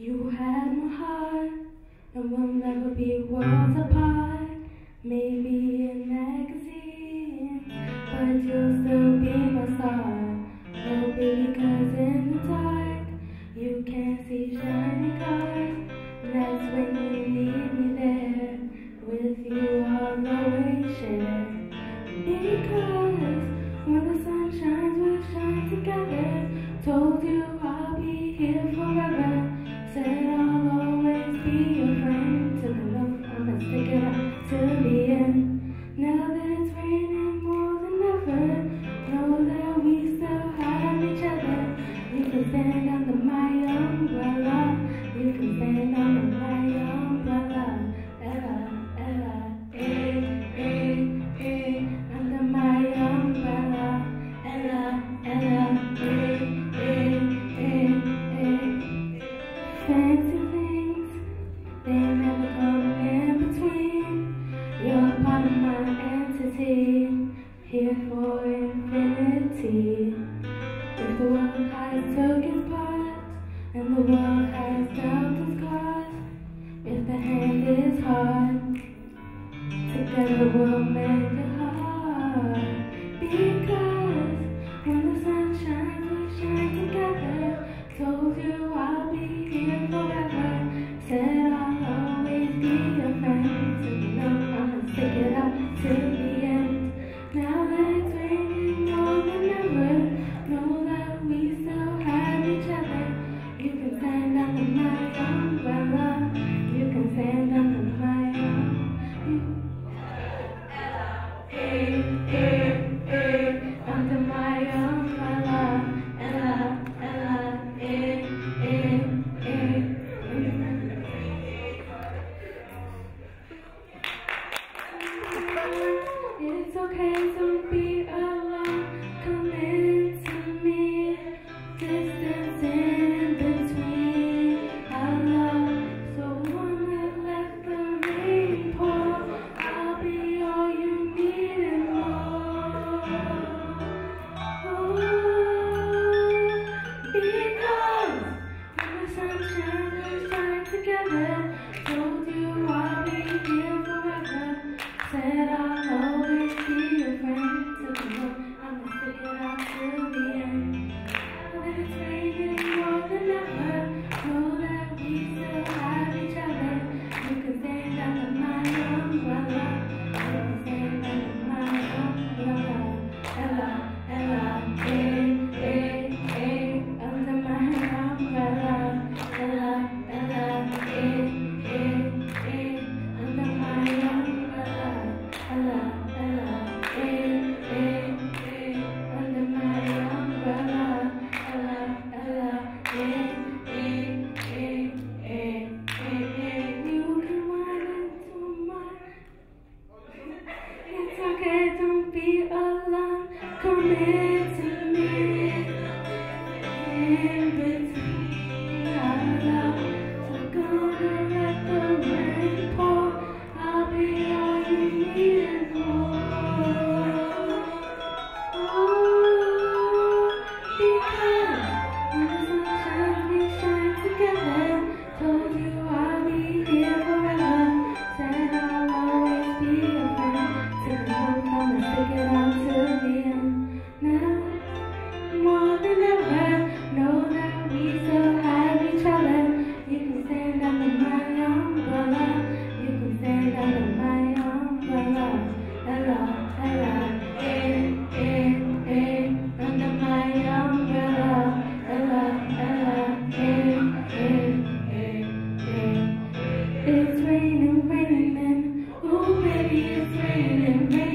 You had my heart, and we'll never be worlds mm. apart. Maybe in magazine, but you'll still be my star. Well, because in the dark, you can't see shiny cars. That's when you. Together we'll make handsome be raining, raining, oh baby, it's raining, raining.